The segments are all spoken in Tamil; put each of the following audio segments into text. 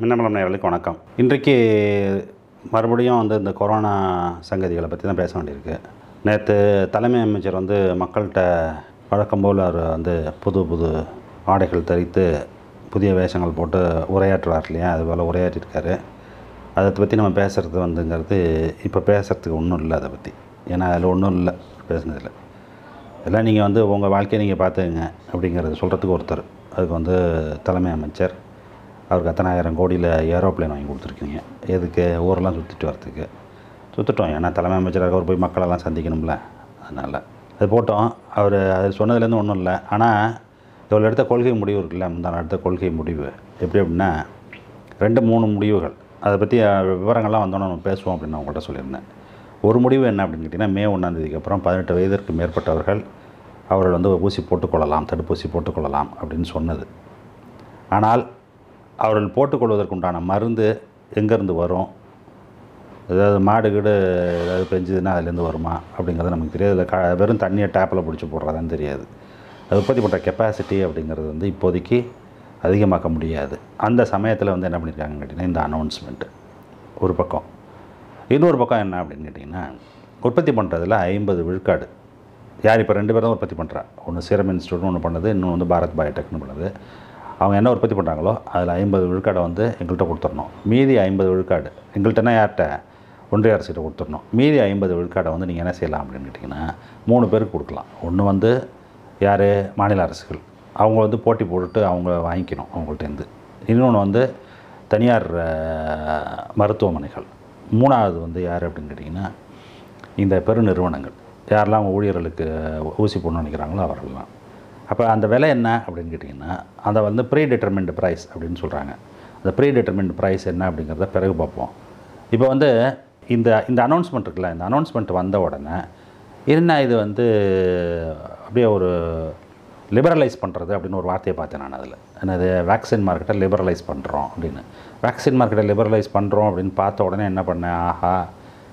மின்னமலம் நேர்களுக்கு வணக்கம். இன்றைக்கு மறுபடியும் வந்து இந்த கொரோனா சங்கதிகளை பற்றி தான் பேச வேண்டியிருக்கு. நேற்று தலைமை அமைச்சர் வந்து மக்கள்கிட்ட வழக்கம் போல் அவர் வந்து புது புது ஆடைகள் தரித்து புதிய வேஷங்கள் போட்டு உரையாற்றுவார் இல்லையா? அது போல் உரையாற்றிருக்காரு. அதை பற்றி நம்ம பேசுகிறது வந்துங்கிறது இப்போ பேசுகிறதுக்கு ஒன்றும் இல்லை அதை பற்றி ஏன்னா அதில் ஒன்றும் இல்லை பேசுனதில். இதெல்லாம் நீங்கள் வந்து உங்கள் வாழ்க்கையை நீங்கள் பார்த்துக்குங்க அப்படிங்கிறது சொல்கிறதுக்கு ஒருத்தர். அதுக்கு வந்து தலைமை அமைச்சர் அவருக்கு அத்தனாயிரம் கோடியில் ஏரோப்ளேன் வாங்கி கொடுத்துருக்கீங்க. எதுக்கு? ஊரெல்லாம் சுற்றிட்டு வரத்துக்கு சுற்றிட்டோம் ஏன்னா தலைமை அமைச்சராக அவர் போய் மக்களெல்லாம் சந்திக்கணும்ல. அதனால். அது போட்டோம். அவர் அது சொன்னதுலேருந்து ஒன்றும் இல்லை. ஆனால் இவள் எடுத்த கொள்கை முடிவு இருக்குல்ல முந்தான எடுத்த கொள்கை முடிவு. எப்படி அப்படின்னா ரெண்டு மூணு முடிவுகள். அதை பற்றி விவரங்கள்லாம் வந்தோன்னே நம்ம பேசுவோம் அப்படின்னு நான் உங்கள்கிட்ட சொல்லியிருந்தேன். ஒரு முடிவு என்ன அப்படின்னு கேட்டிங்கன்னா மே ஒன்றாந்தேதிக்கு அப்புறம் பதினெட்டு வயதிற்கு மேற்பட்டவர்கள் அவர்கள் வந்து ஊசி போட்டுக்கொள்ளலாம் தடுப்பூசி போட்டுக்கொள்ளலாம் அப்படின்னு சொன்னது. ஆனால் அவர்கள் போட்டுக்கொள்வதற்குண்டான மருந்து எங்கேருந்து வரும்? ஏதாவது மாடு கீடு ஏதாவது பெஞ்சுதுன்னா அதுலேருந்து வருமா? அப்படிங்கிறது நமக்கு தெரியாது. இல்லை க வெறும் தண்ணியை டேப்பில் பிடிச்சி போடுறதான்னு தெரியாது. அது உற்பத்தி பண்ணுற கெப்பாசிட்டி அப்படிங்கிறது வந்து இப்போதைக்கு அதிகமாக்க முடியாது. அந்த சமயத்தில் வந்து என்ன பண்ணியிருக்காங்கன்னு கேட்டிங்கன்னா இந்த அனௌன்ஸ்மெண்ட்டு ஒரு பக்கம். இன்னொரு பக்கம் என்ன அப்படின்னு கேட்டிங்கன்னா உற்பத்தி பண்ணுறதுல ஐம்பது விழுக்காடு. யார் இப்போ ரெண்டு பேரும் உற்பத்தி பண்ணுறா ஒன்று சீரம் இன்ஸ்டியூட்னு ஒன்று பண்ணுது இன்னொன்று வந்து பாரத் பயோடெக்னு பண்ணுது. அவங்க என்ன உற்பத்தி பண்ணுறாங்களோ அதில் ஐம்பது விழுக்காடை வந்து எங்கள்கிட்ட கொடுத்துடணும். மீதி ஐம்பது விழுக்காடு எங்கள்கிட்டனா யார்கிட்ட? ஒன்றிய அரசிட்ட கொடுத்துடணும். மீதி ஐம்பது விழுக்காடை வந்து நீங்கள் என்ன செய்யலாம் அப்படின்னு கேட்டிங்கன்னா மூணு பேருக்கு கொடுக்கலாம். ஒன்று வந்து யார்? மாநில அரசுகள். அவங்க வந்து போட்டி போட்டுட்டு அவங்க வாங்கிக்கணும் அவங்கள்ட்டேருந்து இன்னொன்று வந்து தனியார் மருத்துவமனைகள். மூணாவது வந்து யார் அப்படின்னு கேட்டிங்கன்னா இந்த பெருநிறுவனங்கள். யாரெல்லாம் அவங்க ஊழியர்களுக்கு ஊசி போடணும்னு நினைக்கிறாங்களோ அவர்கள்லாம் அப்போ அந்த விலை என்ன அப்படின்னு கேட்டிங்கன்னா அதை வந்து ப்ரீ டிட்டர்மெண்ட் ப்ரைஸ் அப்படின்னு சொல்கிறாங்க அந்த ப்ரீ டிட்டர்மெண்ட் ப்ரைஸ் என்ன அப்படிங்கிறத பிறகு பார்ப்போம். இப்போ வந்து இந்த இந்த அனௌன்ஸ்மெண்ட் இருக்குல்ல இந்த அனௌன்ஸ்மெண்ட் வந்த உடனே என்ன இது வந்து அப்படியே ஒரு லிபரலைஸ் பண்ணுறது அப்படின்னு ஒரு வார்த்தையை பார்த்தேன் நான் அதில். என்னது வேக்சின் மார்க்கெட்டை லிபரலைஸ் பண்ணுறோம் அப்படின்னு. வேக்சின் மார்க்கெட்டை லிபரலைஸ் பண்ணுறோம் அப்படின்னு பார்த்த உடனே என்ன பண்ணேன்? ஆஹா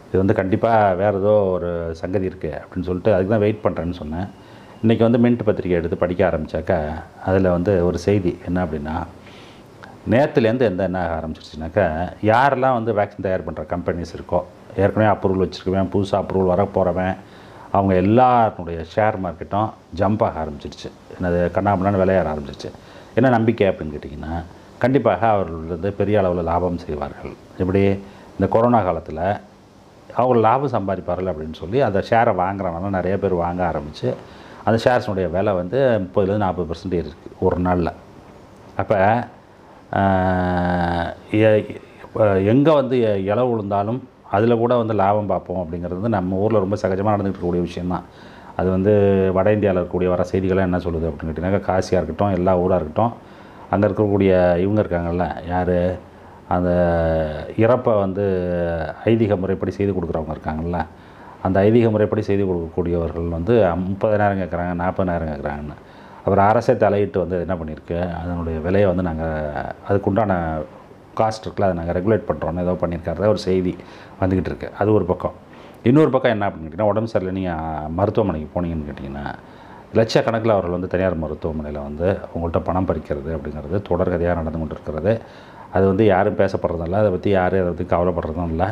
இது வந்து கண்டிப்பாக வேறு ஏதோ ஒரு சங்கதி இருக்குது அப்படின்னு சொல்லிட்டு அதுக்கு தான் வெயிட் பண்ணுறேன்னு சொன்னேன். இன்றைக்கி வந்து மின்ட் பத்திரிக்கை எடுத்து படிக்க ஆரம்பித்தாக்கா அதில் வந்து ஒரு செய்தி என்ன அப்படின்னா நேற்றுலேருந்து எந்த என்ன ஆக ஆரம்பிச்சிருச்சுனாக்கா யாரெல்லாம் வந்து வேக்சின் தயார் பண்ணுற கம்பெனிஸ் இருக்கோ ஏற்கனவே அப்ரூவல் வச்சுருக்கவன் புதுசாக அப்ரூவல் வர போகிறவன் அவங்க எல்லாருடைய ஷேர் மார்க்கெட்டும் ஜம்ப் ஆக ஆரம்பிச்சிருச்சு. என்னது கண்ணாமண்ணான்னு விளையாட ஆரம்பிச்சிருச்சு. என்ன நம்பிக்கை அப்படின்னு கேட்டிங்கன்னா கண்டிப்பாக அவர்கள் வந்து பெரிய அளவில் லாபம் செய்வார்கள். இப்படி இந்த கொரோனா காலத்தில் அவங்க லாபம் சம்பாதிப்பார்கள் அப்படின்னு சொல்லி அந்த ஷேரை வாங்குறவங்க நிறைய பேர் வாங்க ஆரம்பித்து அந்த ஷேர்ஸுடைய விலை வந்து முப்பதுலேருந்து நாற்பது பர்சன்டேஜ் இருக்குது ஒரு நாளில். அப்போ எங்கே வந்து எ- இலை விழுந்தாலும் அதில் கூட வந்து லாபம் பார்ப்போம் அப்படிங்கிறது நம்ம ஊரில் ரொம்ப சகஜமாக நடந்துகிட்டு இருக்கக்கூடிய விஷயந்தான் அது வந்து வட இந்தியாவில் இருக்கக்கூடிய வர செய்திகள்லாம் என்ன சொல்லுது அப்படின்னு கேட்டிங்கனாக்கா காசியாக இருக்கட்டும் எல்லா ஊராக இருக்கட்டும் அங்கே இருக்கக்கூடிய இவங்க இருக்காங்கல்ல யார்? அந்த இறப்பை வந்து ஐதீக முறைப்படி செய்து கொடுக்குறவங்க இருக்காங்கல்ல அந்த ஐதீக முறைப்படி செய்து கொடுக்கக்கூடியவர்கள் வந்து முப்பதாயிரம் கேட்குறாங்க நாற்பதாயிரம் கேட்குறாங்கன்னு. அப்புறம் அரசே தலையிட்டு வந்து என்ன பண்ணியிருக்கு அதனுடைய விலையை வந்து நாங்கள் அதுக்குண்டான காஸ்ட் இருக்குல்ல அதை நாங்கள் ரெகுலேட் பண்ணுறோன்னு ஏதோ பண்ணியிருக்காரு ஒரு செய்தி வந்துக்கிட்டு இருக்கு. அது ஒரு பக்கம். இன்னொரு பக்கம் என்ன அப்படின்னு உடம்பு சரியில்லை நீங்கள் மருத்துவமனைக்கு போனீங்கன்னு கேட்டிங்கன்னா லட்சக்கணக்கில் அவர்கள் வந்து தனியார் மருத்துவமனையில் வந்து உங்கள்கிட்ட பணம் பறிக்கிறது அப்படிங்கிறது தொடர்கதையாக நடந்து கொண்டு இருக்கிறது அது வந்து யாரும் பேசப்படுறதும் இல்லை அதை பற்றி யாரும் அதை பற்றி கவலைப்படுறதும் இல்லை.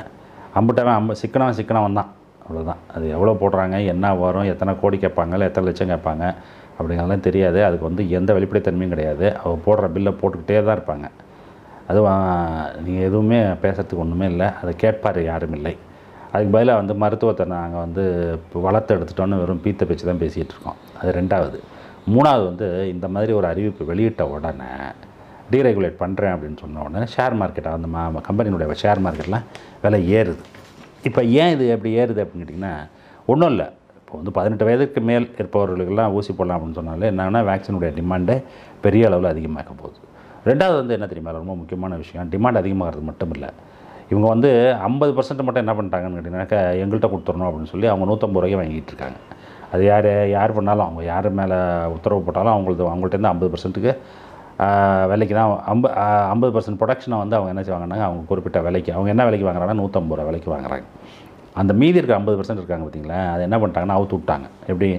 அம்புட்டவன் அம்ப சிக்கனவன் சிக்கனவன் தான் அவ்வளோதான் அது எவ்வளோ போடுறாங்க என்ன வரும் எத்தனை கோடி கேட்பாங்க இல்லை எத்தனை லட்சம் கேட்பாங்க அப்படிங்கிறதெல்லாம் தெரியாது. அதுக்கு வந்து எந்த வெளிப்படைத்தன்மையும் கிடையாது. அவங்க போடுற பில்லை போட்டுக்கிட்டே தான் இருப்பாங்க. அதுவும் நீங்கள் எதுவுமே பேசுகிறதுக்கு ஒன்றுமே இல்லை. அதை கேட்பார் யாரும் இல்லை. அதுக்கு பதிலாக வந்து மருத்துவத்தை நாங்கள் வந்து இப்போ வளர்த்து எடுத்துட்டோன்னு வெறும் பீத்த பேச்சு தான் பேசிகிட்டு இருக்கோம். அது ரெண்டாவது. மூணாவது வந்து இந்த மாதிரி ஒரு அறிவிப்பு வெளியிட்ட உடனே டீரெகுலேட் பண்ணுறேன் அப்படின்னு சொன்ன உடனே ஷேர் மார்க்கெட்டை அந்த மா கம்பெனியினுடைய ஷேர் மார்க்கெட்டில் விலை ஏறுது. இப்போ ஏன் இது எப்படி ஏறுது அப்படின்னு கேட்டிங்கன்னா ஒன்றும் இல்லை. இப்போ வந்து பதினெட்டு வயதுக்கு மேல் இருப்பவர்களுக்கெல்லாம் ஊசி போடலாம் அப்படின்னு சொன்னாலே என்னென்னா வேக்சினுடைய டிமாண்டு பெரிய அளவில் அதிகமாக போகுது. ரெண்டாவது வந்து என்ன தெரியுமா ரொம்ப முக்கியமான விஷயம் டிமாண்ட் அதிகமாகிறது மட்டும் இல்லை. இவங்க வந்து ஐம்பது பர்சன்ட் மட்டும் என்ன பண்ணிட்டாங்கன்னு கேட்டிங்கனாக்கா எங்கள்கிட்ட கொடுத்துடணும் அப்படின்னு சொல்லி அவங்க நூற்றம்பது ரூபாய்க்கு வாங்கிட்டு இருக்காங்க அது யார் யார் பண்ணாலும் அவங்க யார் மேலே உத்தரவு போட்டாலும் அவங்களது அவங்கள்ட்டேருந்து ஐம்பது பர்சன்ட்டுக்கு விலைக்கு தான் ஐம்ப ஐம்பது பர்சன்ட் ப்ரொடக்ஷனை வந்து அவங்க என்ன செய்வாங்கன்னா அவங்க குறிப்பிட்ட விலைக்கு அவங்க என்ன விலைக்கு வாங்குறாங்கன்னா நூற்றம்பது ரூபா விலைக்கு வாங்குறாங்க. அந்த மீதி இருக்க ஐம்பது பர்சன்ட் இருக்காங்க பார்த்தீங்களா அதை என்ன பண்ணிட்டாங்கன்னா அவுத்து விட்டாங்க. எப்படி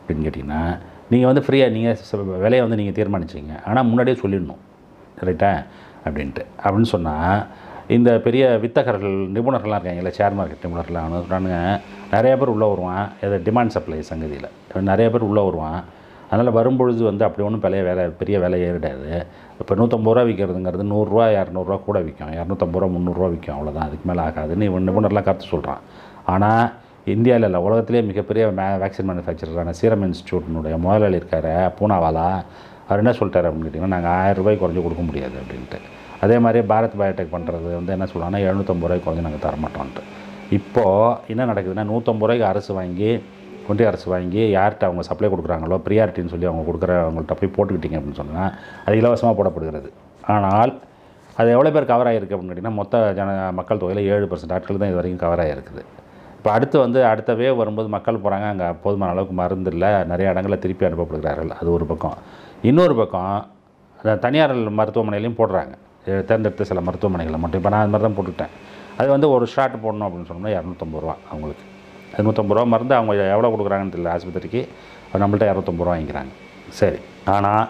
அப்படின்னு கேட்டிங்கன்னா நீங்கள் வந்து ஃப்ரீயாக நீங்கள் விலையை வந்து நீங்கள் தீர்மானிச்சிங்க. ஆனால் முன்னாடியே சொல்லிடணும். ரைட்டா அப்படின்ட்டு. அப்படின்னு சொன்னால் இந்த பெரிய வித்தகர்கள் நிபுணர்கள்லாம் இருக்காங்கல்ல ஷேர் மார்க்கெட் நிபுணர்கள்லாம் சொன்னாங்க நிறைய பேர் உள்ளே வருவான். எது டிமாண்ட் சப்ளை சங்கதியில். நிறைய பேர் உள்ளே வருவான். அதனால் வரும்பொழுது வந்து அப்படி ஒன்றும் விலைய வேலை பெரிய விலை ஏறிடாது. இப்போ நூற்றம்பது ரூபா விற்கிறதுங்கிறது நூறுரூவா இரநூறுவா கூட விற்கும் இரநூத்தம்பது ரூபா முந்நூறுரூவா விற்கும் அவ்வளோதான் அதுக்கு மேலே ஆகாதுன்னு இவன் நிபுணர்லாம் கருத்து சொல்கிறான் ஆனால் இந்தியாவில் இல்லை. உலகத்திலே மிகப்பெரிய மே வேக்சின் மேனுஃபேக்சரான சீரம் இன்ஸ்டியூட்டினுடைய முதலாளி இருக்கார் பூனாவாலா. அவர் என்ன சொல்லிட்டார் அப்படின்னு கேட்டிங்கன்னா நாங்கள் ஆயிரம் ரூபாய் குறைஞ்சி கொடுக்க முடியாது அப்படின்ட்டு. அதே மாதிரி பாரத் பயோடெக் பண்ணுறது வந்து என்ன சொல்கிறாங்கன்னா எழுநூற்றம்பது ரூபாய் குறைஞ்சி நாங்கள் தர மாட்டோம்ன்ட்டு இப்போது என்ன நடக்குதுன்னா நூற்றம்பது ரூபாய்க்கு அரசு வாங்கி ஒன்றிய அரசு வாங்கி யார்கிட்ட அவங்க சப்ளை கொடுக்குறாங்களோ ப்ரியாரிட்டின்னு சொல்லி அவங்க கொடுக்குற அவங்கள்ட்ட போய் போட்டுக்கிட்டீங்க அப்படின்னு சொன்னால் அது இலவசமாக போடப்படுகிறது. ஆனால் அது எவ்வளோ பேர் கவர் ஆகிருக்கு அப்படின்னு கேட்டிங்கன்னா மொத்த ஜன மக்கள் தொகையில் ஏழு பர்சன்ட் ஆட்கள் தான் இது வரைக்கும் கவர் ஆகிருக்குது இப்போ அடுத்து வந்து அடுத்த வேவ் வரும்போது மக்கள் போகிறாங்க அங்கே போதுமான அளவுக்கு மருந்து இல்லை நிறைய இடங்களில் திருப்பி அனுப்பப்படுகிறார்கள். அது ஒரு பக்கம். இன்னொரு பக்கம் தனியார் மருத்துவமனையிலையும் போடுறாங்க. தேர்ந்தெடுத்த சில மருத்துவமனைகளில் மட்டும். இப்போ நான் அது மாதிரி தான் போட்டுக்கிட்டேன். அது வந்து ஒரு ஷாட் போடணும் அப்படின்னு சொன்னோம்னா இரநூத்தம்பது ரூபா அவங்களுக்கு. நூற்றம்பது ரூபா மருந்து அவங்க எவ்வளோ கொடுக்குறாங்கன்னு தெரியல ஆஸ்பத்திரிக்கு. அது நம்மள்ட்ட இரநூத்தம்பது ரூபா வாங்கிக்கிறாங்க. சரி ஆனால்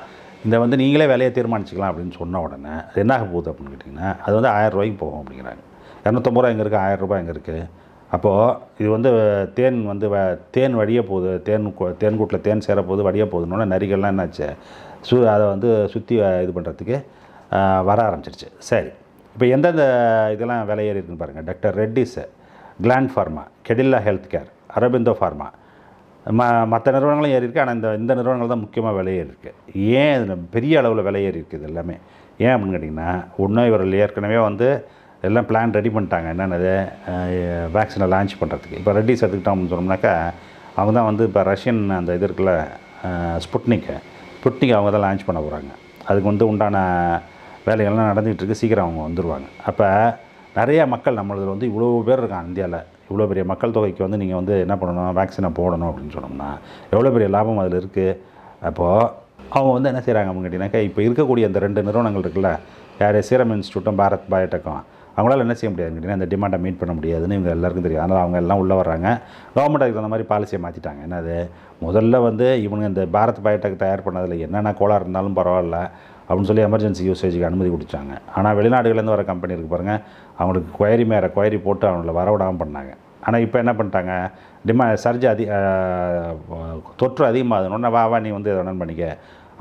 இந்த வந்து நீங்களே விலையை தீர்மானிச்சிக்கலாம் அப்படின்னு சொன்ன உடனே அது என்ன ஆக போகுது அப்படின்னு கேட்டிங்கன்னா அது வந்து ஆயிரம் ரூபாய்க்கு போகும் அப்படிங்கிறாங்க. இரநூத்தம்பது ரூபா எங்கே இருக்குது ஆயிரம் ரூபாய் எங்கே இருக்குது அப்போது இது வந்து தேன் வந்து வ- தேன் வடிய போகுது தேன் தேன் கூட்டில் தேன் சேர போகுது வடிய போகுதுன்னொன்னே நரிகள்லாம் என்னாச்சு? சு அதை வந்து சுற்றி இது பண்ணுறதுக்கு வர ஆரம்பிச்சிருச்சு. சரி இப்போ எந்தெந்த இதெல்லாம் விலை ஏறி இருக்குன்னு பாருங்கள் doctor Reddy's. Gland pharma Cadila healthcare Aurobindo pharma ம மற்ற நிறுவனங்களும் ஏறி இருக்குது ஆனால் இந்த இந்த நிறுவனங்கள் தான் முக்கியமாக விலையேறிருக்கு ஏன் இது பெரிய அளவில் விலை ஏறி இருக்குது எல்லாமே? ஏன் அப்படின்னு கேட்டிங்கன்னா ஒன்றும் இவர்கள் ஏற்கனவே வந்து எல்லாம் பிளான் ரெடி பண்ணிட்டாங்க. என்னென்னது வேக்சினை லான்ச் பண்ணுறதுக்கு இப்போ ரெட்டிஸ் எடுத்துக்கிட்டோம் சொன்னோம்னாக்கா அவங்க தான் வந்து இப்போ ரஷ்யன் அந்த இது இருக்குல்ல ஸ்புட்னிக்கு ஸ்புட்னிக் அவங்க தான் லான்ச் பண்ண போகிறாங்க அதுக்கு வந்து உண்டான வேலைகள்லாம் நடந்துகிட்டு இருக்கு. சீக்கிரம் அவங்க வந்துடுவாங்க அப்போ நிறைய மக்கள் நம்மளதில் வந்து இவ்வளோ பேர் இருக்காங்க இந்தியாவில் இவ்வளோ பெரிய மக்கள் தொகைக்கு வந்து நீங்கள் வந்து என்ன பண்ணணும்? வேக்சினை போடணும் அப்படின்னு சொன்னோம்னா எவ்வளோ பெரிய லாபம் அதில் இருக்குது அப்போது அவங்க வந்து என்ன செய்கிறாங்க அப்படின்னு கேட்டிங்கனாக்கா இப்போ இருக்கக்கூடிய அந்த ரெண்டு நிறுவனங்கள் இருக்குல்ல யார்? சீரம் இன்ஸ்டியூட்டும் பாரத் பயோடெக்கும் அவங்களால என்ன செய்ய முடியாதுன்னு கேட்டிங்கன்னா அந்த டிமாண்டை மீட் பண்ண முடியாதுன்னு இவங்க எல்லாருக்கும் தெரியும். அதனால் அவங்க எல்லாம் உள்ளே வர்றாங்க. கவர்மெண்ட் அதுக்கு தகுந்த மாதிரி பாலிசியை மாற்றிட்டாங்க என்னது? முதல்ல வந்து இவங்க இந்த பாரத் பயோடெக் தயார் பண்ணதில் என்னென்ன கோளாறு இருந்தாலும் பரவாயில்ல. அப்படின்னு சொல்லி எமர்ஜென்சி யூசேஜுக்கு அனுமதி கொடுத்தாங்க ஆனால் வெளிநாடுகள்லேருந்து வர கம்பெனி இருக்குது பாருங்கள் அவங்களுக்கு குயரி மேலே குயரி போட்டு அவங்கள வரவிடாமல் பண்ணாங்க. ஆனால் இப்போ என்ன பண்ணிட்டாங்க? டிமா சர்ஜ் அதி தொற்று அதிகமாகுதுன்னு வா வா நீ வந்து இதை பண்ணிக்க.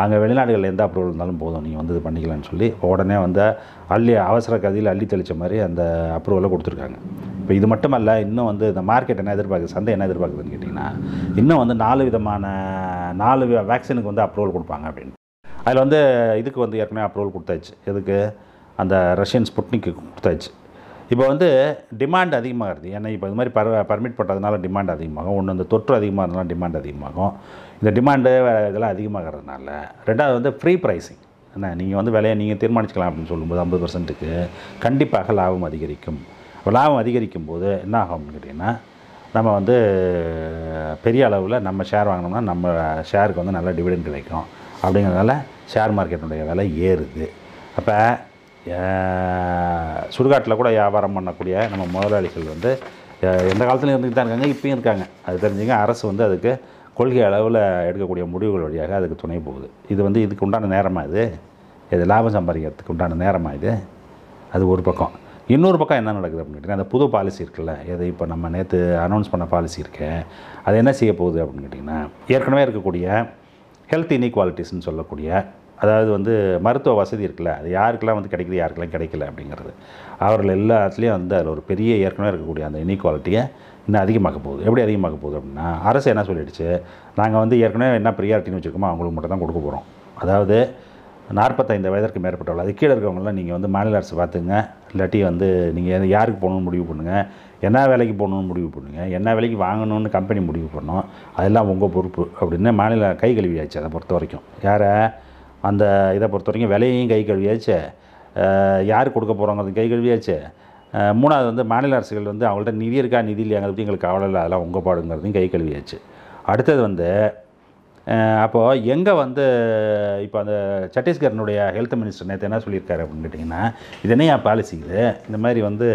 அங்கே வெளிநாடுகளில் எந்த அப்ரூவல் இருந்தாலும் போதும் நீங்கள் வந்து இது பண்ணிக்கலாம்னு சொல்லி உடனே வந்து அள்ளி அவசர கதியில் அள்ளி தெளித்த மாதிரி அந்த அப்ரூவலை கொடுத்துருக்காங்க. இப்போ இது மட்டுமல்ல இன்னும் வந்து இந்த மார்க்கெட் என்ன எதிர்பார்க்குது சந்தை என்ன எதிர்பார்க்குதுன்னு கேட்டிங்கன்னா இன்னும் வந்து நாலு விதமான நாலு வேக்சினுக்கு வந்து அப்ரூவல் கொடுப்பாங்க அப்படின்னு. அதில் வந்து இதுக்கு வந்து ஏற்கனவே அப்ரூவல் கொடுத்தாச்சு. எதுக்கு? அந்த ரஷ்யன் ஸ்புட்னிக்கு கொடுத்தாச்சு. இப்போ வந்து டிமாண்ட் அதிகமாகிறது. ஏன்னா இப்போ இது மாதிரி பர் பர்மிட் பண்ணுறதுனால டிமாண்ட் அதிகமாகும். ஒன்று இந்த தொற்று அதிகமாக இருந்தாலும் டிமாண்ட் அதிகமாகும். இந்த டிமாண்டு இதெல்லாம் அதிகமாகிறதுனால. ரெண்டாவது வந்து ஃப்ரீ ப்ரைஸிங் என்ன நீங்கள் வந்து விலையை நீங்கள் தீர்மானிச்சுக்கலாம் அப்படின்னு சொல்லும்போது ஐம்பது பர்சன்ட்டுக்கு கண்டிப்பாக லாபம் அதிகரிக்கும். இப்போ லாபம் அதிகரிக்கும் போது என்ன ஆகும்னு கேட்டிங்கன்னா நம்ம வந்து பெரிய அளவில் நம்ம ஷேர் வாங்கினோம்னா நம்ம ஷேருக்கு வந்து நல்ல டிவிடெண்ட் கிடைக்கும். அப்படிங்கிறதுனால ஷேர் மார்க்கெட்டினுடைய விலை ஏறுது. அப்போ சுடுகாட்டில் கூட வியாபாரம் பண்ணக்கூடிய நம்ம முதலாளிகள் வந்து எந்த காலத்துலையும் இருந்துட்டு தான் இருக்காங்க இப்பயும் இருக்காங்க. அது தெரிஞ்சுங்க அரசு வந்து அதுக்கு கொள்கை அளவில் எடுக்கக்கூடிய முடிவுகள் வழியாக அதுக்கு துணை போகுது. இது வந்து இதுக்கு உண்டான நேரமாக இது? இது லாபம் சம்பாதிக்கிறதுக்கு உண்டான நேரமாக இது? அது ஒரு பக்கம். இன்னொரு பக்கம் என்ன நடக்குது அப்படின்னு கேட்டிங்கன்னா அந்த புது பாலிசி இருக்குல்ல எது இப்போ நம்ம நேற்று அனௌன்ஸ் பண்ண பாலிசி இருக்கேன் அது என்ன செய்ய போகுது அப்படின்னு கேட்டிங்கன்னா ஏற்கனவே இருக்கக்கூடிய ஹெல்த் இன்இக்வாலிட்டிஸ்னு சொல்லக்கூடிய அதாவது வந்து மருத்துவ வசதி இருக்குல்ல அது யாருக்கெல்லாம் வந்து கிடைக்குது யாருக்கெல்லாம் கிடைக்கல அப்படிங்கிறது. அவர்கள் எல்லாத்துலேயும் வந்து அதில் ஒரு பெரிய ஏற்கனவே இருக்கக்கூடிய அந்த இன்இக்வாலிட்டியை இன்னும் அதிகமாக்க போகுது. எப்படி அதிகமாக போகுது அப்படின்னா அரசு என்ன சொல்லிடுச்சு? நாங்கள் வந்து ஏற்கனவே என்ன ப்ரியாரிட்டின்னு வச்சுருக்கோமோ அவங்களுக்கு மட்டும் தான் கொடுக்க போகிறோம் அதாவது நாற்பத்தைந்து வயதிற்கு மேற்பட்டவர்கள் அது கீழே இருக்கவங்களாம் நீங்கள் வந்து மாநில அரசு பார்த்துங்க இல்லாட்டி வந்து நீங்கள் யாருக்கு போகணும்னு முடிவு பண்ணுங்கள் என்ன வேலைக்கு போகணும்னு முடிவு பண்ணுங்கள் என்ன வேலைக்கு வாங்கணும்னு கம்பெனி முடிவு பண்ணோம் அதெல்லாம் உங்கள் பொறுப்பு அப்படின்னு மாநில கை கழுவியாச்சு அதை பொறுத்த வரைக்கும். யாரை? அந்த இதை பொறுத்த வரைக்கும் விலையையும் கை கழுவியாச்சு. யார் கொடுக்க போகிறோங்கிறது கை கழுவியாச்சு. மூணாவது வந்து மாநில அரசுகள் வந்து அவங்கள்ட்ட நிதி இருக்கா நிதி இல்லையாங்கிறது எங்களுக்கு கவலை இல்லை. அதெல்லாம் உங்கள் பாடுங்கிறதையும் கை கழுவியாச்சு. அடுத்தது வந்து அப்போது எங்கே வந்து இப்போ அந்த சத்தீஸ்கரனுடைய ஹெல்த் மினிஸ்டர் நேற்று என்ன சொல்லியிருக்காரு அப்படின்னு கேட்டிங்கன்னா இது என்னையா பாலிசி இது? இந்த மாதிரி வந்து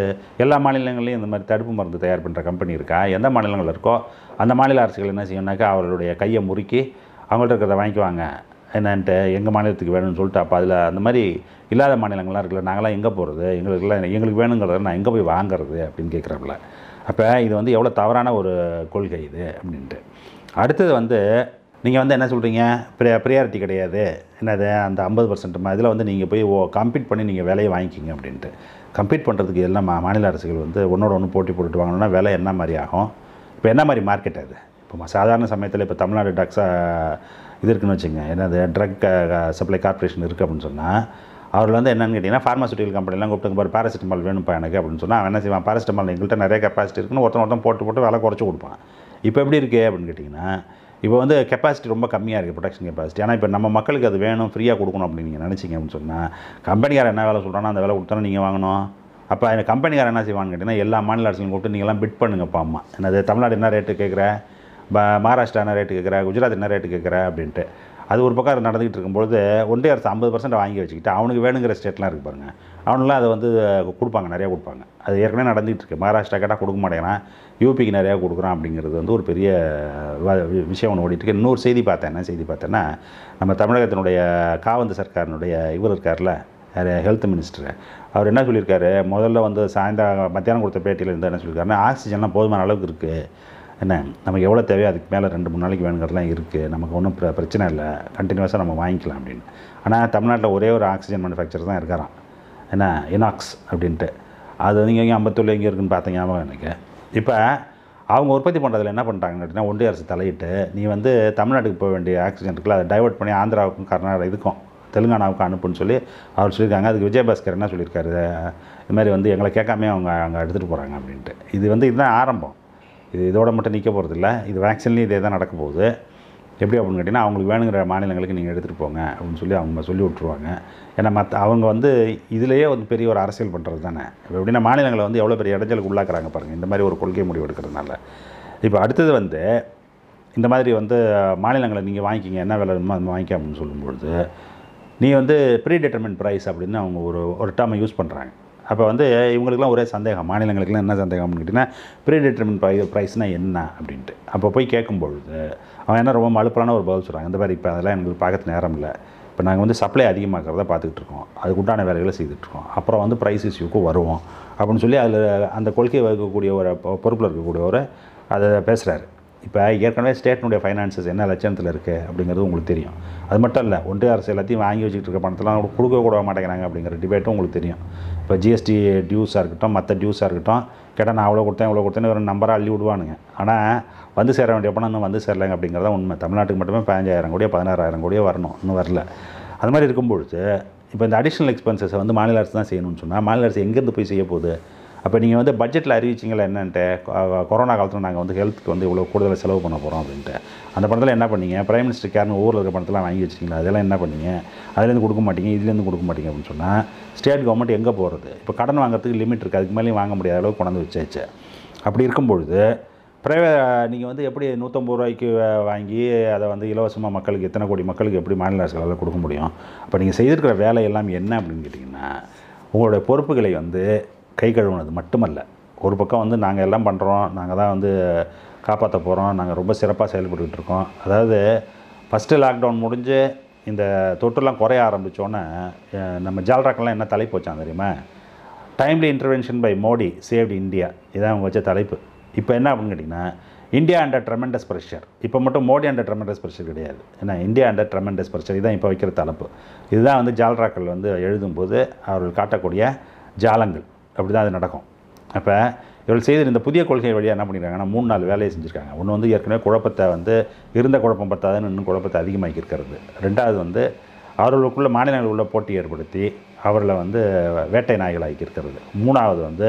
எல்லா மாநிலங்களையும் இந்த மாதிரி தடுப்பு மருந்து தயார் பண்ணுற கம்பெனி இருக்கா? எந்த மாநிலங்கள் இருக்கோ அந்த மாநில அரசுகள் என்ன செய்யணும்னாக்கா அவர்களுடைய கையை முறுக்கி அவங்கள்ட்ட இருக்கிறத வாங்கிக்குவாங்க. என்னன்ட்டு எங்கள் மாநிலத்துக்கு வேணும்னு சொல்லிட்டு அப்போ அதில் அந்த மாதிரி இல்லாத மாநிலங்கள்லாம் இருக்குல்ல நாங்களாம் எங்கே போகிறது எங்களுக்குலாம் எங்களுக்கு வேணுங்கிறத நான் எங்கே போய் வாங்குறது? அப்படின்னு கேட்குறாப்புல அப்போ இது வந்து எவ்வளோ தவறான ஒரு கொள்கை இது அப்படின்ட்டு. அடுத்தது வந்து நீங்கள் வந்து என்ன சொல்கிறீங்க ப்ரியா ப்ரியாரிட்டி கிடையாது. என்னது? அந்த ஐம்பது பர்சன்ட் இதில் வந்து நீங்கள் போய் ஓ கம்ப்ளீட் பண்ணி நீங்கள் வேலையை வாங்கிக்கிங்க அப்படின்ட்டு. கம்ப்ளீட் பண்ணுறதுக்கு எல்லாம் மா- மாநில அரசுகள் வந்து ஒன்றோட ஒன்று போட்டி போட்டுட்டு வாங்கணும்னா விலை என்ன மாதிரி ஆகும்? இப்போ என்ன மாதிரி மார்க்கெட் அது? இப்போ சாதாரண சமயத்தில் இப்போ தமிழ்நாடு ட்ரக்ஸா இது இருக்குன்னு வச்சுங்க என்னது? ட்ரக் சப்ளை கார்ப்பரேஷன் இருக்குது அப்படின்னு சொன்னால் அவர்கள் வந்து என்னென்னு கேட்டிங்கன்னா ஃபார்மாசூட்டிக்கல் கம்பெனிலாம் கூப்பிட்டு பாரு பேராசிட்டமால் வேணும்ப்பா எனக்கு அப்படின்னு சொன்னால் அவன் என்ன செய்வான்? பேராசிட்டமால் எங்கள்கிட்ட நிறைய கெப்பாசிட்டி இருக்குன்னு ஒருத்தன் ஒருத்தன் போட்டு போட்டு விலை குறைச்சி கொடுப்பான். இப்போ எப்படி இருக்கே அப்படின்னு கேட்டிங்கன்னா இப்போ வந்து கெப்பாசிட்டி ரொம்ப கம்மியாக இருக்குது ப்ரொடக்ஷன் கெப்பாசிட்டி ஆனால் இப்போ நம்ம மக்களுக்கு அது வேணும் ஃப்ரீயாக கொடுக்கணும் அப்படின்னு நீங்கள் நினச்சிங்க அப்படின்னு சொன்னால் கம்பெனிக்காரன் என்ன வேலை சொல்கிறானோ அந்த வேலை கொடுத்தானே நீங்கள் வாங்கணும். அப்போ அந்த கம்பெனிக்காரன் என்ன செய்வான்னு கேட்டிங்கன்னா எல்லா மாநில அரசுகளும் கூப்பிட்டு நீங்கள்லாம் பிட் பண்ணுங்கப்பா அம்மா. என்னது தமிழ்நாடு என்ன ரேட்டு கேட்குற மகாராஷ்டிரா என்ன ரேட்டு கேட்குற குஜராத் என்ன ரேட்டு கேட்குற அப்படின்ட்டு. அது ஒரு பக்கம் நடந்துகிட்டு இருக்கும்பொழுது ஒன்றிய அரசு ஐம்பது பர்சன்ட் வாங்கி வச்சுக்கிட்டு அவனுக்கு வேணுங்கிற ஸ்டேட்லாம் இருக்கு பாருங்கள் அவனெலாம் அதை வந்து கொடுப்பாங்க நிறையா கொடுப்பாங்க. அது ஏற்கனவே நடந்துகிட்டு இருக்கு. மகாராஷ்டிரா கேட்டால் கொடுக்க மாட்டேங்கிறான். யூபிக்கு நிறையா கொடுக்குறான் அப்படிங்கிறது வந்து ஒரு பெரிய விஷயம் ஒன்று ஓடிட்டு இருக்கு. இன்னொரு செய்தி பார்த்தேன். என்ன செய்தி பார்த்தேன்னா நம்ம தமிழகத்தினுடைய காவந்து சர்க்காரினுடைய இவர் இருக்கார்ல ஹெல்த் மினிஸ்டர் அவர் என்ன சொல்லியிருக்காரு? முதல்ல வந்து சாயந்தரம் மத்தியானம் கொடுத்த பேட்டியில் இருந்து என்ன சொல்லியிருக்காருன்னா ஆக்சிஜன்லாம் போதுமான அளவுக்கு இருக்குது என்ன நமக்கு எவ்வளோ தேவையோ அதுக்கு மேலே ரெண்டு மூணு நாளைக்கு வேணுங்கிறதுலாம் இருக்குது நமக்கு ஒன்றும் பிர பிரச்சனை இல்லை. கண்டினியூஸாக நம்ம வாங்கிக்கலாம் அப்படின்னு. ஆனால் தமிழ்நாட்டில் ஒரே ஒரு ஆக்சிஜன் மேனுஃபேக்சர் தான் இருக்காராம். என்ன இனாக்ஸ் அப்படின்ட்டு. அது வந்து எங்கே ஐம்பத்தொழில் எங்கே இருக்குன்னு பார்த்தீங்க ஞாபகம் எனக்கு. இப்போ அவங்க உற்பத்தி பண்ணுறதுல என்ன பண்ணிட்டாங்கன்னு கேட்டிங்கன்னா ஒன்றிய அரசு தலையிட்டு நீ வந்து தமிழ்நாட்டுக்கு போக வேண்டிய ஆக்சிஜன் இருக்குல்ல அதை டைவெர்ட் பண்ணி ஆந்திராவுக்கும் கர்நாடகா இதுக்கும் தெலுங்கானாவுக்கும் அனுப்புன்னு சொல்லி அவர் சொல்லியிருக்காங்க. அதுக்கு விஜயபாஸ்கர் என்ன சொல்லியிருக்காரு? இது மாதிரி வந்து எங்களை கேட்காம அவங்க அங்கே எடுத்துகிட்டு போகிறாங்க அப்படின்ட்டு. இது வந்து இதுதான் ஆரம்பம். இது இதோட மட்டும் நிற்க போகிறதில்ல இது வேக்சின்லேயும் இதே தான் நடக்க போகுது. எப்படி அப்படின்னு கேட்டிங்கன்னா அவங்களுக்கு வேணுங்கிற மாநிலங்களுக்கு நீங்கள் எடுத்துகிட்டு போங்க அப்படின்னு சொல்லி அவங்க சொல்லி விட்ருவாங்க ஏன்னா மற்ற அவங்க வந்து இதிலேயே வந்து பெரிய ஒரு அரசியல் பண்ணுறது தானே. இப்போ எப்படின்னா மாநிலங்களை வந்து எவ்வளோ பெரிய இடைஞ்சலுக்கு உள்ளாக்குறாங்க பாருங்கள் இந்த மாதிரி ஒரு கொள்கை முடிவு எடுக்கிறதுனால. இப்போ அடுத்தது வந்து இந்த மாதிரி வந்து மாநிலங்களை நீங்கள் வாங்கிக்கிங்க என்ன விலை வேணுமோ அது வாங்கிக்க அப்படின்னு சொல்லும்பொழுது நீ வந்து ப்ரீ டிட்டர்மெண்ட் ப்ரைஸ் அப்படின்னு அவங்க ஒரு ஒரு டேர்மை யூஸ் பண்ணுறாங்க அப்போ வந்து இவங்களுக்குலாம் ஒரே சந்தேகம். மாநிலங்களுக்குலாம் என்ன சந்தேகம் அப்படின்னு கேட்டிங்கன்னா ப்ரீ டிட்டர்மெண்ட் ப்ரை ப்ரைஸ்னால் என்ன அப்படின்ட்டு. அப்போ போய் கேட்கும்பொழுது அவன் என்ன ரொம்ப மழுப்பலான ஒரு பதில் சொல்கிறாங்க இந்த மாதிரி இப்போ அதெல்லாம் எங்களுக்கு பார்க்கறது நேரம் இல்லை. இப்போ நாங்கள் வந்து சப்ளை அதிகமாக்கிறத பார்த்துக்கிட்டு இருக்கோம். அதுக்கு உண்டான வேலைகளை செய்துட்ருக்கோம் அப்புறம் வந்து ப்ரைஸ் இஷ்யூக்கும் வருவோம். அப்படின்னு சொல்லி அதில் அந்த கொள்கை வகுக்கக்கூடிய ஒரு பொறுப்பில் இருக்கக்கூடிய ஒரு அதை பேசுகிறாரு இப்போ ஏற்கனவே ஸ்டேட்னுடைய ஃபைனான்சஸ் என்ன லட்சணத்தில் இருக்குது அப்படிங்கிறது உங்களுக்கு தெரியும். அது மட்டும் இல்லை ஒன்றிய அரசு எல்லாத்தையும் வாங்கி வச்சுக்கிட்டு இருக்க பணத்தெல்லாம் கொடுக்க கூட மாட்டேங்கிறாங்க அப்படிங்கிற டிபேட்டும் உங்களுக்கு தெரியும். இப்போ ஜிஎஸ்டி டியூஸாக இருக்கட்டும் மற்ற டியூஸாக இருக்கட்டும் கேட்டால் நான் அவ்வளோ கொடுத்தேன் இவ்வளோ கொடுத்தேன்னு ஒரு நம்பராக அள்ளி விடுவானுங்க. ஆனால் வந்து சேர வேண்டிய பணம் இன்னும் வந்து சேரலைங்க அப்படிங்கிறத உண்மை. தமிழ்நாட்டுக்கு மட்டுமே பதினஞ்சாயிரம் கோடியோ பதினாறாயிரம் கோடியோ வரணும் இன்னும் வரல. அது மாதிரி இருக்கும்பொழுது இப்போ இந்த அடிஷ்னல் எக்ஸ்பென்சஸை வந்து மாநில அரசு தான் செய்யணும்னு சொன்னால் மாநில அரசு எங்கேருந்து போய் செய்ய போகுது? அப்போ நீங்கள் வந்து பட்ஜெட்டில் அறிவிச்சிங்களா என்னன்ட்டு? கொரோனா காலத்தில் நாங்கள் வந்து ஹெல்த்துக்கு வந்து இவ்வளோ கூடுதலாக செலவு பண்ண போகிறோம் அப்படின்ட்டு. அந்த பணத்தில் என்ன பண்ணீங்க? பிரைம் மினிஸ்டர் கேர்னு ஊரில் இருக்க பணத்தெல்லாம் வாங்கி வச்சிங்களா அதெல்லாம் என்ன பண்ணீங்க? அதுலேருந்து கொடுக்க மாட்டீங்க இதுலேருந்து கொடுக்க மாட்டீங்க அப்படின்னு சொன்னால் ஸ்டேட் கவர்மெண்ட் எங்கே போகிறது இப்போ கடன் வாங்குறதுக்கு லிமிட் இருக்குது அதுக்கு மேலேயும் வாங்க முடியாத அளவுக்கு கொண்டாந்து வச்சாச்சு. அப்படி இருக்கும்பொழுது ப்ரைவே நீங்கள் வந்து எப்படி நூற்றம்பது ரூபாய்க்கு வாங்கி அதை வந்து இலவசமாக மக்களுக்கு எத்தனை கோடி மக்களுக்கு எப்படி மாநில அரசுகளால் கொடுக்க முடியும்? அப்போ நீங்கள் செய்திருக்கிற வேலை எல்லாம் என்ன அப்படின்னு கேட்டிங்கன்னா உங்களுடைய பொறுப்புகளை வந்து கை கழுவுனது மட்டுமல்ல. ஒரு பக்கம் வந்து நாங்கள் எல்லாம் பண்ணுறோம் நாங்கள் தான் வந்து காப்பாற்ற போகிறோம் நாங்கள் ரொம்ப சிறப்பாக செயல்பட்டுக்கிட்டு இருக்கோம். அதாவது ஃபஸ்ட்டு லாக்டவுன் முடிஞ்சு இந்த தொற்றுலாம் குறைய ஆரம்பித்தோன்னே நம்ம ஜால்ராக்கெல்லாம் என்ன தலைப்பு வச்சான் தெரியுமா? Timely intervention by Modi saved India இதான் அவங்க வச்ச தலைப்பு. இப்போ என்ன அப்படின்னு கேட்டிங்கன்னா இந்தியா அண்டர் ட்ரெமெண்டஸ் ப்ரெஷர் இப்போ மட்டும் மோடி அண்டர் ட்ரெமெண்டஸ் ப்ரெஷர் கிடையாது. ஏன்னா இந்தியா அண்டர் ட்ரெமெண்டஸ் ப்ரெஷர் இதான் இப்போ வைக்கிற தலைப்பு. இதுதான் வந்து ஜால்ராக்கள் வந்து எழுதும்போது அவர்கள் காட்டக்கூடிய ஜாலங்கள். அப்படி தான் அது நடக்கும். அப்போ இவர்கள் செய்த இந்த புதிய கொள்கை வழியாக என்ன பண்ணியிருக்காங்கன்னா மூணு நாலு வேலையை செஞ்சுருக்காங்க. ஒன்று வந்து ஏற்கனவே குழப்பத்தை வந்து இருந்த குழப்பம் பத்தாதுன்னு இன்னும் குழப்பத்தை அதிகமாக்கி இருக்கிறது. ரெண்டாவது வந்து அவர்களுக்குள்ள மாநிலங்கள் உள்ள போட்டி ஏற்படுத்தி அவர்களை வந்து வேட்டை நாய்கள் இருக்கிறது. மூணாவது வந்து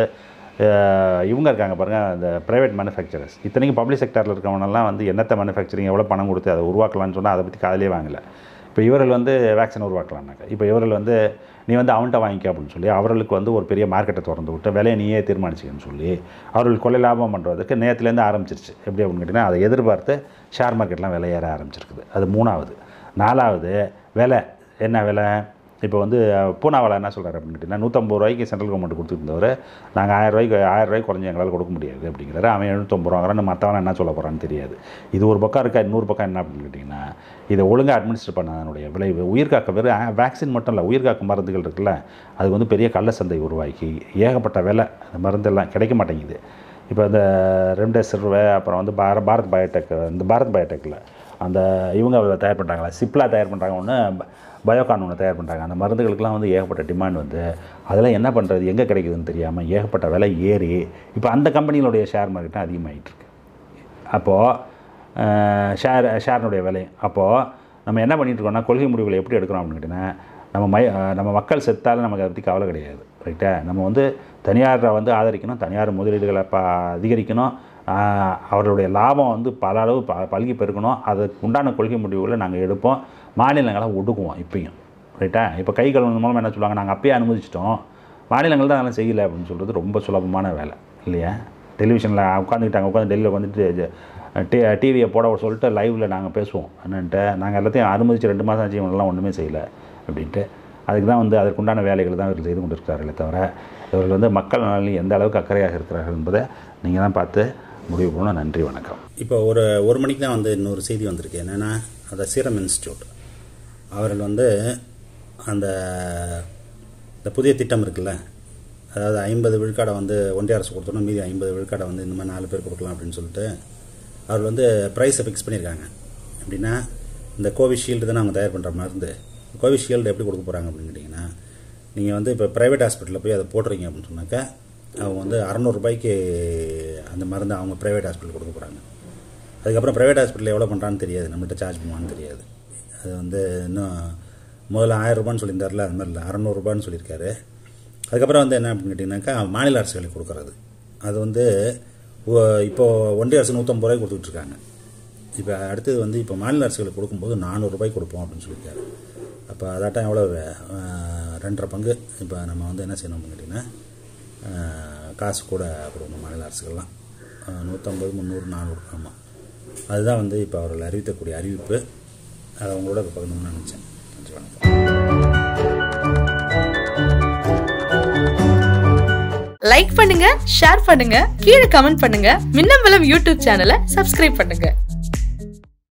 இவங்க இருக்காங்க பாருங்கள் இந்த ப்ரைவேட் மேனுஃபேக்சரர்ஸ் இத்தனைக்கும் பப்ளிக் செக்டரில் இருக்கவனெல்லாம் வந்து என்னத்தை மேனுஃபேக்சரிங் எவ்வளோ பணம் கொடுத்து அதை உருவாக்கலாம்னு சொன்னால் அதை பற்றி காதலே வாங்கலை. இப்போ இவர்கள் வந்து வேக்சின் உருவாக்கலாம்னாக்க இப்போ இவர்கள் வந்து நீ வந்து அவன்கிட்ட வாங்கிக்க அப்படின்னு சொல்லி அவர்களுக்கு வந்து ஒரு பெரிய மார்க்கெட்டை திறந்து விட்டு விலையை நீயே தீர்மானிச்சிக்கன்னு சொல்லி அவர்கள் கொள்ளை லாபம் பண்ணுறதுக்கு நேற்றுலேருந்து ஆரம்பிச்சிருச்சு. எப்படி அப்படின்னு கேட்டிங்கன்னா அதை எதிர்பார்த்து ஷேர் மார்க்கெட்லாம் விலை ஏற ஆரம்பிச்சிருக்குது. அது மூணாவது. நாலாவது விலை. என்ன விலை? இப்போ வந்து பூனாவில் என்ன சொல்கிறார் அப்படின்னு கேட்டிங்கன்னா நூற்றம்பது ரூபாய்க்கு சென்ட்ரல் கவர்மெண்ட் கொடுத்துருந்தவர் நாங்கள் ஆயிரம் ரூபாய்க்கு ஆயிரம் ரூபாய்க்கு குறைஞ்சி எங்களால் கொடுக்க முடியாது அப்படிங்கிறாரு. அவன் எழுநூற்றம்பது ரூபாங்கிறான்னு மற்றவன் என்ன சொல்ல போகிறான்னு தெரியாது. இது ஒரு பக்கம் இருக்கா இன்னொரு பக்கம் என்ன அப்படின்னு கேட்டிங்கன்னா இதை ஒழுங்காக அட்மினிஸ்டர் பண்ணதனுடைய விளைவு. உயிர்காக்க வெறும் வேக்சின் மட்டும் இல்லை உயிர்காக்க மருந்துகள் இருக்குல்ல அது வந்து பெரிய கள்ள சந்தை உருவாக்கி ஏகப்பட்ட விலை அந்த மருந்தெல்லாம் கிடைக்க மாட்டேங்குது. இப்போ இந்த ரெம்டெசிவிர் அப்புறம் வந்து பார பாரத் பயோடெக் இந்த பாரத் பயோடெக்கில் அந்த இவங்க தயார் பண்ணுறாங்களா சிப்லா தயார் பண்ணுறாங்க ஒன்று பயோகான் ஒன்று தயார் பண்ணுறாங்க அந்த மருந்துகளுக்கெலாம் வந்து ஏகப்பட்ட டிமாண்ட் வந்து அதெல்லாம் என்ன பண்ணுறது எங்கே கிடைக்குதுன்னு தெரியாமல் ஏகப்பட்ட விலை ஏறி இப்போ அந்த கம்பெனிகளுடைய ஷேர் மார்க்கெட்டும் அதிகமாகிட்டுருக்கு அப்போது ஷேர் ஷேர்னுடைய விலை அப்போது நம்ம என்ன பண்ணிகிட்டு இருக்கோம்னா கொள்கை முடிவுகளை எப்படி எடுக்கிறோம் அப்படின்னு கேட்டிங்கன்னா நம்ம மை நம்ம மக்கள் செத்தாலும் நமக்கு அதை பற்றி கவலை கிடையாது. ரைட்டா நம்ம வந்து தனியாரை வந்து ஆதரிக்கணும் தனியார் முதலீடுகளை ப அதிகரிக்கணும் அவருடைய லாபம் வந்து பல அளவு ப பல்கி பெருக்கணும். அதுக்கு உண்டான கொள்கை முடிவுகளை நாங்கள் எடுப்போம். மாநிலங்களை ஒடுக்குவோம் இப்பயும். ரைட்டா இப்போ கை கழுவுறது மூலமாக என்ன சொல்லுவாங்க? நாங்கள் அப்பயே அனுமதிச்சிட்டோம். மாநிலங்கள் தான் அதெல்லாம் செய்யலை அப்படின்னு சொல்கிறது ரொம்ப சுலபமான வேலை. இல்லையா? டெலிவிஷனில் உட்காந்துக்கிட்டாங்க உட்காந்து டெல்லியில் வந்துட்டு டி டிவியை போட சொல்லிட்டு லைவில் நாங்கள் பேசுவோம். என்னன்ட்டு நாங்கள் எல்லாத்தையும் அனுமதிச்சு ரெண்டு மாதம் ஆச்சு இவங்கெல்லாம் ஒன்றுமே செய்யலை அப்படின்ட்டு. அதுக்கு தான் வந்து அதற்குண்டான வேலைகள் தான் இவர்கள் செய்து கொண்டிருக்கிறார்களே தவிர இவர்கள் வந்து மக்கள் நலனில் எந்த அளவுக்கு அக்கறையாக இருக்கிறார்கள் என்பதை நீங்கள் தான் பார்த்து முடிவு பண்ணணும் நன்றி வணக்கம். இப்போ ஒரு ஒரு மணிக்கு தான் வந்து இன்னொரு செய்தி வந்திருக்கு. என்னென்னா அந்த சீரம் இன்ஸ்டியூட். அவர்கள் வந்து அந்த இந்த புதிய திட்டம் இருக்குல்ல அதாவது ஐம்பது விழுக்காடை வந்து ஒன்றிய அரசு கொடுத்தோன்னா மீதி ஐம்பது விழுக்காடை வந்து இந்த மாதிரி நாலு பேர் கொடுக்கலாம் அப்படின்னு சொல்லிட்டு அவர் வந்து ப்ரைஸை ஃபிக்ஸ் பண்ணியிருக்காங்க. எப்படின்னா இந்த கோவிஷீல்டு தானே அவங்க தயார் பண்ணுற மருந்து கோவிஷீல்டு எப்படி கொடுக்க போகிறாங்க அப்படின்னு கேட்டிங்கன்னா நீங்கள் வந்து இப்போ ப்ரைவேட் ஹாஸ்பிட்டலில் போய் அதை போடுறீங்க அப்படின்னு சொன்னாக்கா அவங்க வந்து அறநூறுபாய்க்கு அந்த மருந்து அவங்க ப்ரைவேட் ஹாஸ்பிட்டல் கொடுக்க போகிறாங்க அதுக்கப்புறம் ப்ரைவேட் ஹாஸ்பிட்டல் எவ்வளோ பண்ணுறான்னு தெரியாது. நம்மகிட்ட சார்ஜ் பண்ணுவான்னு தெரியாது. அது வந்து இன்னும் முதல்ல ஆயிரம் ரூபான்னு சொல்லியிருந்தார்ல அது மாதிரி இல்லை. அறநூறுபான்னு சொல்லியிருக்காரு. அதுக்கப்புறம் வந்து என்ன அப்படின்னு கேட்டிங்கனாக்கா மாநில அரசுகளுக்கு கொடுக்குறது. அது வந்து இப்போது இப்போ ஒன்றிய அரசு நூற்றம்பது ரூபாய் கொடுத்துட்ருக்காங்க இப்போ அடுத்தது வந்து இப்போ மாநில அரசுகளுக்கு கொடுக்கும்போது நானூறுரூபாய் கொடுப்போம் அப்படின்னு சொல்லியிருக்காரு. அப்போ அதாட்டம் எவ்வளோ ரெண்டரை பங்கு. இப்போ நம்ம வந்து என்ன செய்யணும் அப்படின்னு கேட்டிங்கன்னா காசு கூட கொடுக்கணும் மாநில அரசுகள்லாம். நூற்றம்பது முந்நூறு நானூறு. ஆமாம் அதுதான் வந்து இப்போ அவர்கள் அறிவிக்கக்கூடிய அறிவிப்பு. அதை அவங்களோட இப்போ பகிர்ந்துன்னு நினச்சேன். நன்றி வணக்கம். லைக் பண்ணுங்க ஷேர் பண்ணுங்க கீழே கமெண்ட் பண்ணுங்க. மின்னம்பலம் யூடியூப் சேனலை சப்ஸ்கிரைப் பண்ணுங்க.